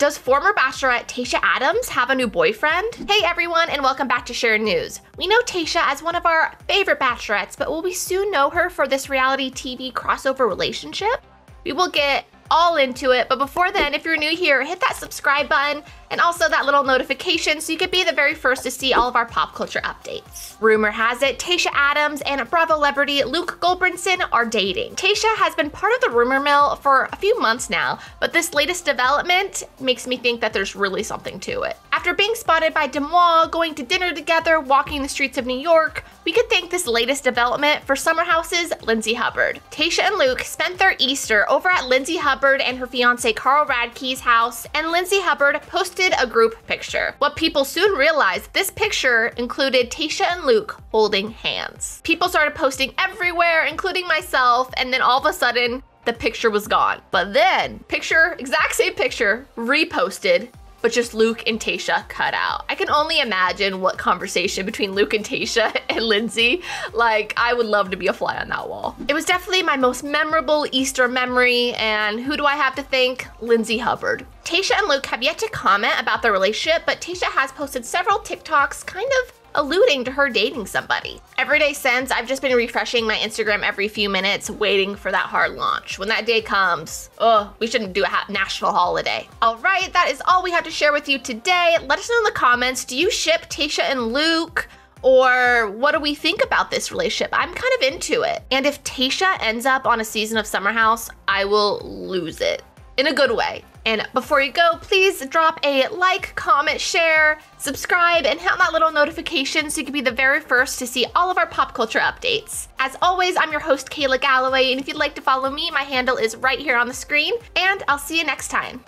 Does former Bachelorette Tayshia Adams have a new boyfriend? Hey everyone, and welcome back to Shared News. We know Tayshia as one of our favorite Bachelorettes, but will we soon know her for this reality TV crossover relationship? We will get all into it. But before then, if you're new here, hit that subscribe button and also that little notification so you can be the very first to see all of our pop culture updates. Rumor has it, Tayshia Adams and Bravo celebrity Luke Gulbranson are dating. Tayshia has been part of the rumor mill for a few months now, but this latest development makes me think that there's really something to it. After being spotted by DeuxMoi, going to dinner together, walking the streets of New York, we could thank this latest development for Summer House's Lindsay Hubbard. Tayshia and Luke spent their Easter over at Lindsay Hubbard and her fiance Carl Radke's house, and Lindsay Hubbard posted a group picture. What people soon realized, this picture included Tayshia and Luke holding hands. People started posting everywhere, including myself, and then all of a sudden, the picture was gone. But then, picture, exact same picture, reposted but just Luke and Tayshia cut out. I can only imagine what conversation between Luke and Tayshia and Lindsay. Like, I would love to be a fly on that wall. It was definitely my most memorable Easter memory, and who do I have to thank? Lindsay Hubbard. Tayshia and Luke have yet to comment about their relationship, but Tayshia has posted several TikToks kind of alluding to her dating somebody. Every day since, I've just been refreshing my Instagram every few minutes, waiting for that hard launch. When that day comes, oh, we shouldn't do a national holiday. All right, that is all we have to share with you today. Let us know in the comments, do you ship Tayshia and Luke? Or what do we think about this relationship? I'm kind of into it. And if Tayshia ends up on a season of Summer House, I will lose it in a good way. And before you go, please drop a like, comment, share, subscribe, and hit that little notification so you can be the very first to see all of our pop culture updates. As always, I'm your host, Kayla Galloway, and if you'd like to follow me, my handle is right here on the screen, and I'll see you next time.